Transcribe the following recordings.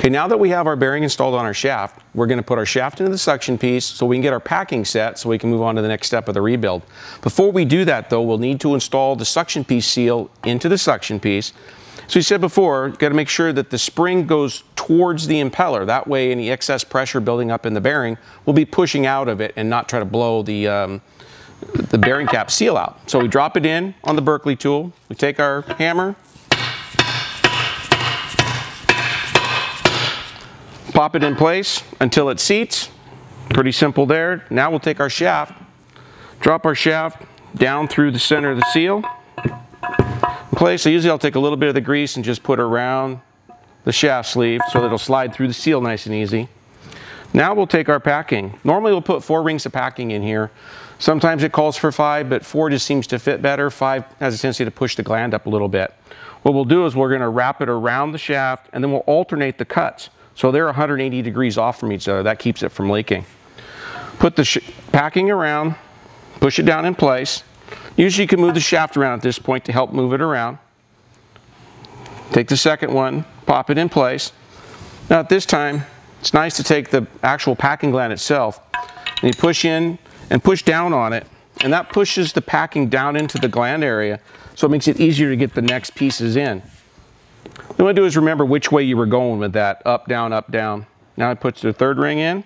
Okay, now that we have our bearing installed on our shaft, we're gonna put our shaft into the suction piece so we can get our packing set so we can move on to the next step of the rebuild. Before we do that though, we'll need to install the suction piece seal into the suction piece. So we said before, you gotta make sure that the spring goes towards the impeller. That way any excess pressure building up in the bearing will be pushing out of it and not try to blow the, um, the bearing cap seal out. So we drop it in on the Berkeley tool. We take our hammer, pop it in place until it seats. Pretty simple there. Now we'll take our shaft, drop our shaft down through the center of the seal. In place, so usually I'll take a little bit of the grease and just put around the shaft sleeve so that it'll slide through the seal nice and easy. Now we'll take our packing. Normally we'll put four rings of packing in here. Sometimes it calls for five, but four just seems to fit better. Five has a tendency to push the gland up a little bit. What we'll do is we're gonna wrap it around the shaft and then we'll alternate the cuts. So they're 180 degrees off from each other. That keeps it from leaking. Put the packing around, push it down in place. Usually you can move the shaft around at this point to help move it around. Take the second one, pop it in place. Now at this time, it's nice to take the actual packing gland itself and you push in and push down on it and that pushes the packing down into the gland area so it makes it easier to get the next pieces in. What I do is remember which way you were going with that, up, down, up, down. Now I put the third ring in.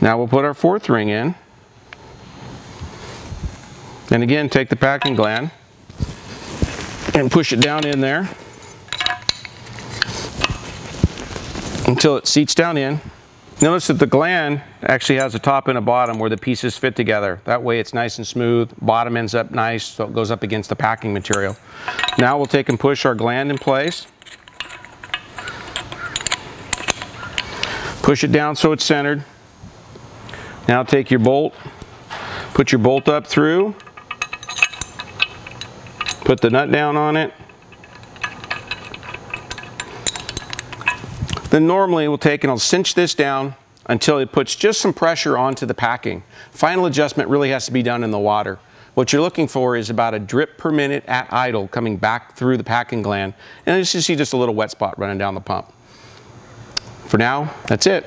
Now we'll put our fourth ring in. And again, take the packing gland and push it down in there until it seats down in. Notice that the gland actually has a top and a bottom where the pieces fit together. That way it's nice and smooth, bottom ends up nice so it goes up against the packing material. Now we'll take and push our gland in place. Push it down so it's centered. Now take your bolt, put your bolt up through, put the nut down on it, Then normally we'll take and I'll cinch this down until it puts just some pressure onto the packing. Final adjustment really has to be done in the water. What you're looking for is about a drip per minute at idle coming back through the packing gland. And you see just a little wet spot running down the pump. For now, that's it.